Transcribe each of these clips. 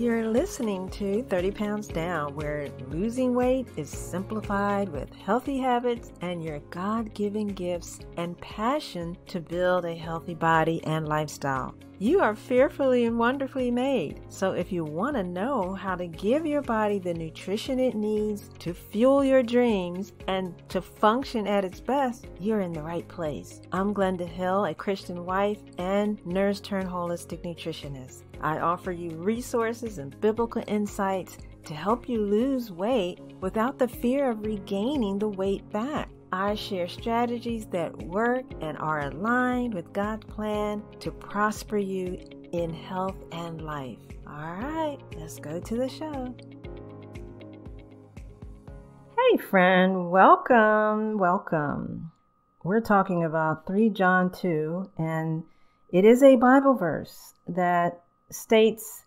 You're listening to 30 Pounds Down, where losing weight is simplified with healthy habits and your God given gifts and passion to build a healthy body and lifestyle. You are fearfully and wonderfully made. So, if you want to know how to give your body the nutrition it needs to fuel your dreams and to function at its best, you're in the right place. I'm Glenda Hill, a Christian wife and nurse turned holistic nutritionist. I offer you resources and biblical insights to help you lose weight without the fear of regaining the weight back. I share strategies that work and are aligned with God's plan to prosper you in health and life. All right, let's go to the show. Hey, friend, welcome, welcome. We're talking about 3 John 2, and it is a Bible verse that states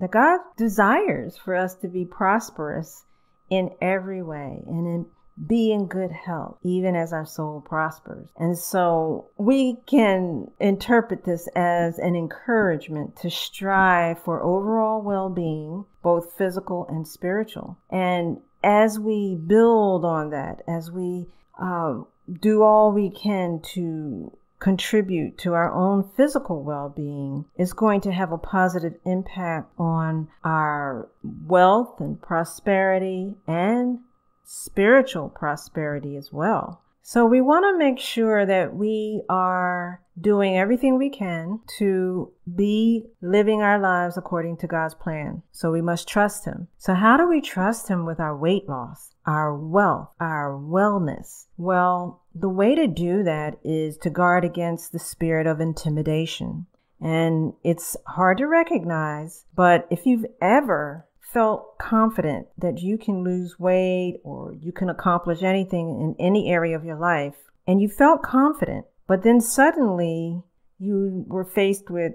that God desires for us to be prosperous in every way and in be in good health, even as our soul prospers. And so we can interpret this as an encouragement to strive for overall well being, both physical and spiritual. And as we build on that, as we uh, do all we can to contribute to our own physical well being is going to have a positive impact on our wealth and prosperity and spiritual prosperity as well. So we want to make sure that we are doing everything we can to be living our lives according to God's plan. So we must trust Him. So, how do we trust Him with our weight loss, our wealth, our wellness? Well, the way to do that is to guard against the spirit of intimidation. And it's hard to recognize, but if you've ever felt confident that you can lose weight or you can accomplish anything in any area of your life, and you felt confident, but then suddenly you were faced with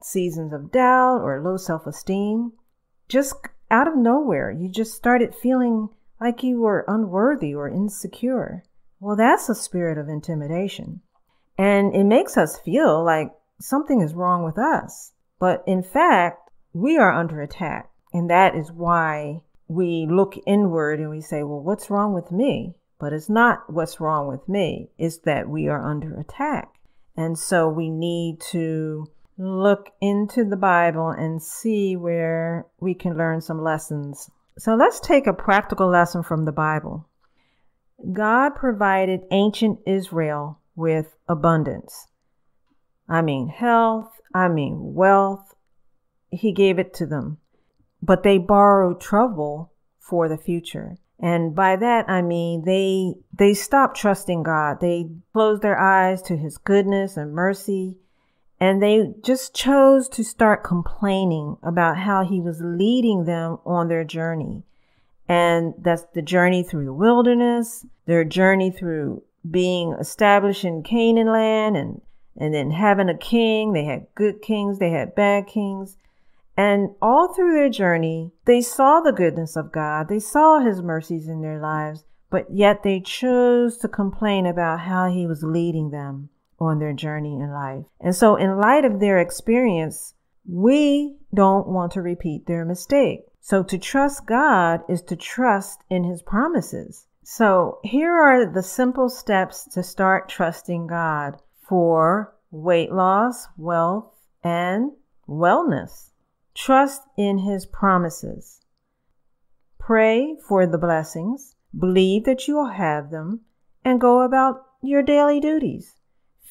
seasons of doubt or low self esteem, just out of nowhere, you just started feeling like you were unworthy or insecure. Well, that's a spirit of intimidation. And it makes us feel like something is wrong with us. But in fact, we are under attack. And that is why we look inward and we say, well, what's wrong with me? But it's not what's wrong with me, it's that we are under attack. And so we need to look into the Bible and see where we can learn some lessons. So let's take a practical lesson from the Bible. God provided ancient Israel with abundance. I mean, health, I mean, wealth. He gave it to them but they borrowed trouble for the future. And by that I mean they they stopped trusting God. They closed their eyes to his goodness and mercy and they just chose to start complaining about how he was leading them on their journey. And that's the journey through the wilderness, their journey through being established in Canaan land and and then having a king. They had good kings, they had bad kings. And all through their journey, they saw the goodness of God. They saw his mercies in their lives, but yet they chose to complain about how he was leading them on their journey in life. And so, in light of their experience, we don't want to repeat their mistake. So, to trust God is to trust in his promises. So, here are the simple steps to start trusting God for weight loss, wealth, and wellness. Trust in His promises. Pray for the blessings, believe that you will have them, and go about your daily duties,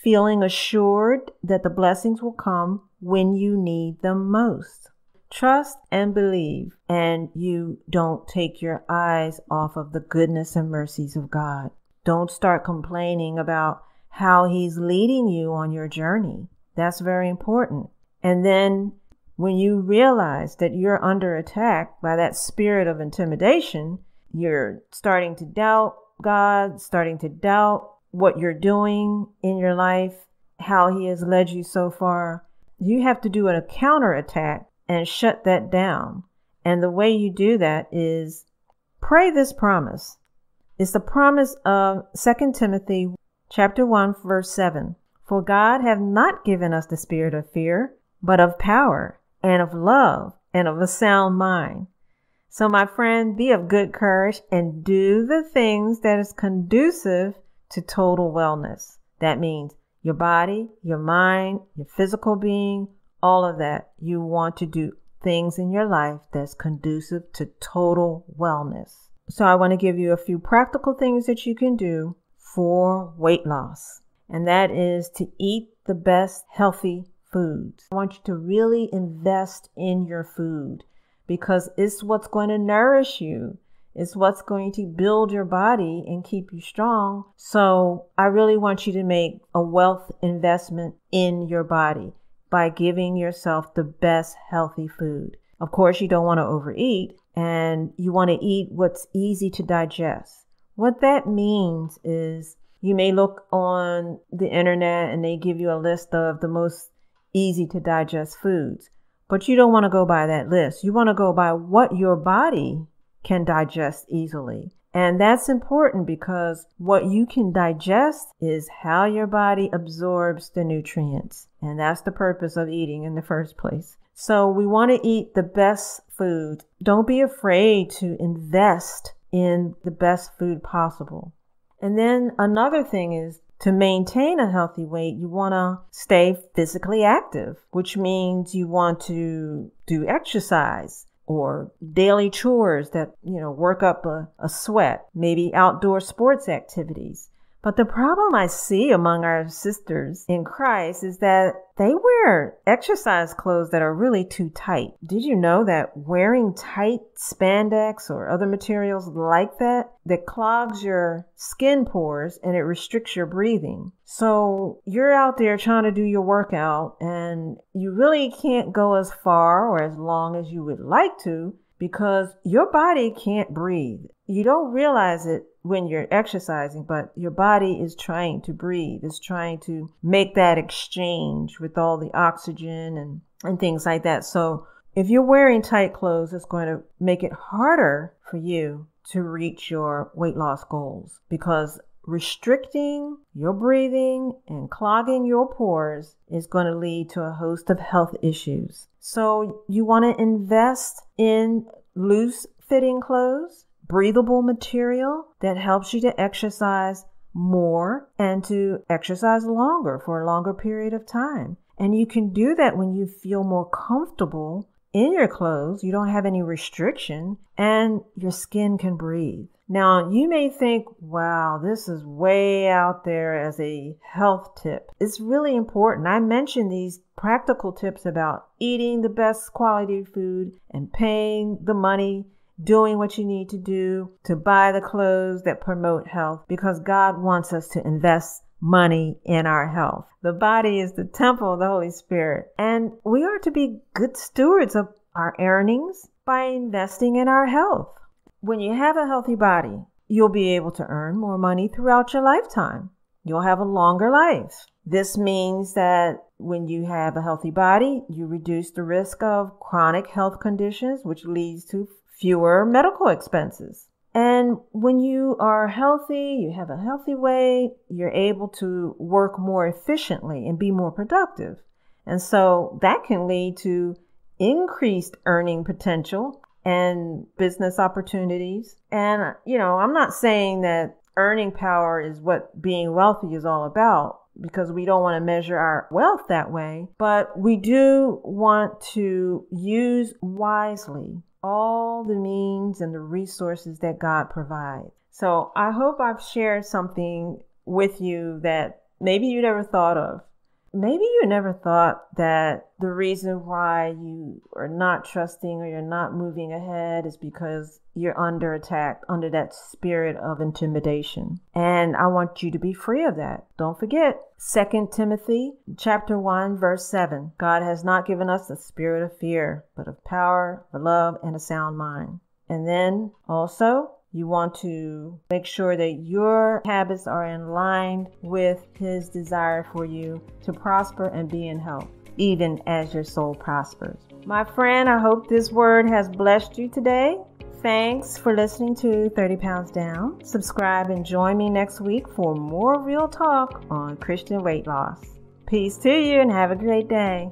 feeling assured that the blessings will come when you need them most. Trust and believe, and you don't take your eyes off of the goodness and mercies of God. Don't start complaining about how He's leading you on your journey. That's very important. And then when you realize that you're under attack by that spirit of intimidation, you're starting to doubt God, starting to doubt what you're doing in your life, how He has led you so far. You have to do a counter attack and shut that down. And the way you do that is pray this promise. It's the promise of 2 Timothy chapter 1 verse 7. For God hath not given us the spirit of fear, but of power and of love and of a sound mind. So, my friend, be of good courage and do the things that is conducive to total wellness. That means your body, your mind, your physical being, all of that. You want to do things in your life that's conducive to total wellness. So, I want to give you a few practical things that you can do for weight loss, and that is to eat the best healthy foods. I want you to really invest in your food because it's what's going to nourish you. It's what's going to build your body and keep you strong. So, I really want you to make a wealth investment in your body by giving yourself the best healthy food. Of course, you don't want to overeat and you want to eat what's easy to digest. What that means is you may look on the internet and they give you a list of the most easy to digest foods. But you don't want to go by that list. You want to go by what your body can digest easily. And that's important because what you can digest is how your body absorbs the nutrients. And that's the purpose of eating in the first place. So we want to eat the best food. Don't be afraid to invest in the best food possible. And then another thing is to maintain a healthy weight, you want to stay physically active, which means you want to do exercise or daily chores that, you know, work up a, a sweat, maybe outdoor sports activities. But the problem I see among our sisters in Christ is that they wear exercise clothes that are really too tight. Did you know that wearing tight spandex or other materials like that that clogs your skin pores and it restricts your breathing? So you're out there trying to do your workout and you really can't go as far or as long as you would like to because your body can't breathe. You don't realize it when you're exercising, but your body is trying to breathe, is trying to make that exchange with all the oxygen and, and things like that. So if you're wearing tight clothes, it's going to make it harder for you to reach your weight loss goals because restricting your breathing and clogging your pores is going to lead to a host of health issues. So you want to invest in loose fitting clothes breathable material that helps you to exercise more and to exercise longer for a longer period of time. And you can do that when you feel more comfortable in your clothes, you don't have any restriction, and your skin can breathe. Now, you may think, wow, this is way out there as a health tip. It's really important. I mentioned these practical tips about eating the best quality food and paying the money doing what you need to do to buy the clothes that promote health because God wants us to invest money in our health. The body is the temple of the Holy Spirit, and we are to be good stewards of our earnings by investing in our health. When you have a healthy body, you'll be able to earn more money throughout your lifetime. You'll have a longer life. This means that when you have a healthy body, you reduce the risk of chronic health conditions, which leads to fewer medical expenses. And when you are healthy, you have a healthy weight, you're able to work more efficiently and be more productive. And so that can lead to increased earning potential and business opportunities. And, you know, I'm not saying that earning power is what being wealthy is all about because we don't want to measure our wealth that way, but we do want to use wisely all the means and the resources that God provides. So I hope I've shared something with you that maybe you never thought of. Maybe you never thought that the reason why you are not trusting or you're not moving ahead is because you're under attack, under that spirit of intimidation. And I want you to be free of that. Don't forget 2 Timothy chapter 1 verse 7. God has not given us the spirit of fear, but of power, of love, and a sound mind. And then also you want to make sure that your habits are in line with His desire for you to prosper and be in health, even as your soul prospers. My friend, I hope this word has blessed you today. Thanks for listening to 30 Pounds Down. Subscribe and join me next week for more real talk on Christian weight loss. Peace to you and have a great day.